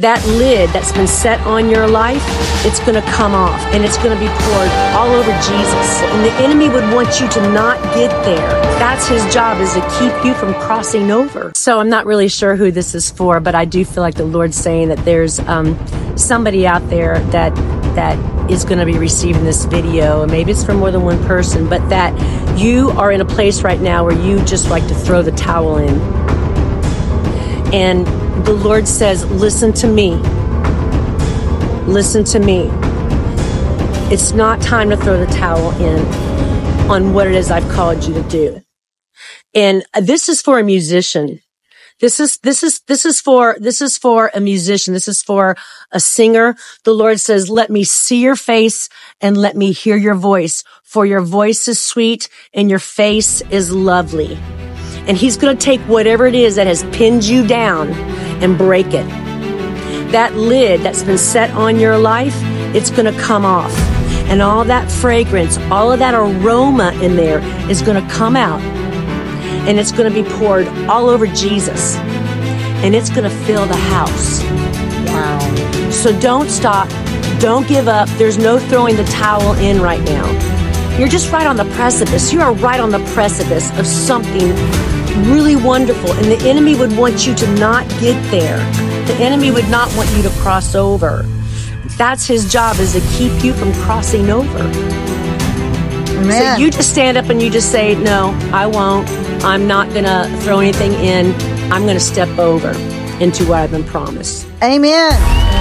that lid that's been set on your life, it's going to come off and it's going to be poured all over Jesus. And the enemy would want you to not get there. That's his job is to keep you from crossing over. So I'm not really sure who this is for, but I do feel like the Lord's saying that there's um, somebody out there that that is going to be receiving this video, and maybe it's for more than one person, but that you are in a place right now where you just like to throw the towel in. And the Lord says, Listen to me. Listen to me. It's not time to throw the towel in on what it is I've called you to do. And this is for a musician. This is, this is, this is for, this is for a musician. This is for a singer. The Lord says, let me see your face and let me hear your voice for your voice is sweet and your face is lovely. And he's going to take whatever it is that has pinned you down and break it. That lid that's been set on your life, it's going to come off. And all that fragrance, all of that aroma in there is going to come out. And it's going to be poured all over Jesus. And it's going to fill the house. Wow. So don't stop. Don't give up. There's no throwing the towel in right now. You're just right on the precipice. You are right on the precipice of something really wonderful. And the enemy would want you to not get there. The enemy would not want you to cross over. That's his job is to keep you from crossing over. So you just stand up and you just say, No, I won't. I'm not going to throw anything in. I'm going to step over into what I've been promised. Amen.